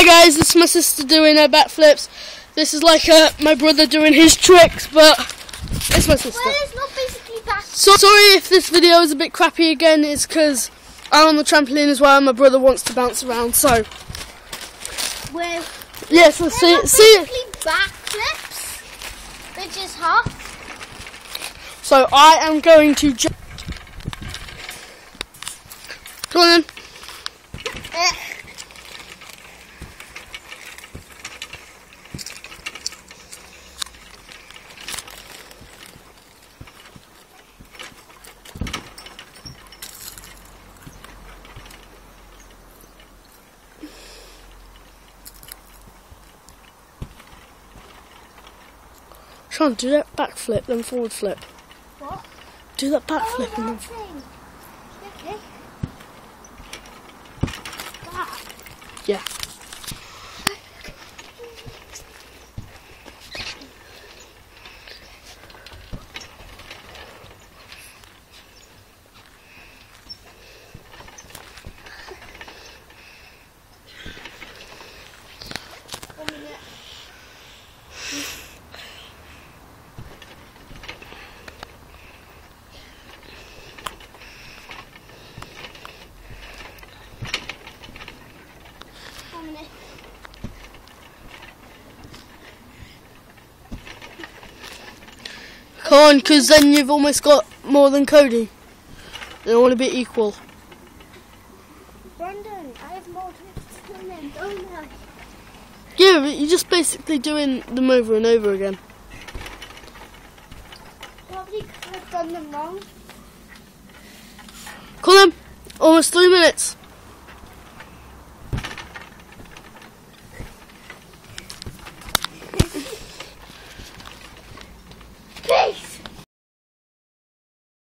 Hi guys, this is my sister doing her backflips. This is like uh, my brother doing his tricks, but it's my sister. Well, it's not basically back. So sorry if this video is a bit crappy again. It's because I'm on the trampoline as well, and my brother wants to bounce around. So Well, yes, let's see not see backflips. They're just half. So I am going to jump. Come on then. Eh. Sean, do that backflip, then forward flip. What? Do that Oh, backflip and then. thing. Okay. That. Yeah. One minute. Come on, because then you've almost got more than Cody. They want to be equal. Brandon, I have more to experiment, don't I? Yeah, you're just basically doing them over and over again. Probably could have done them wrong. Come on, almost three minutes.